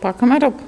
Pak hem.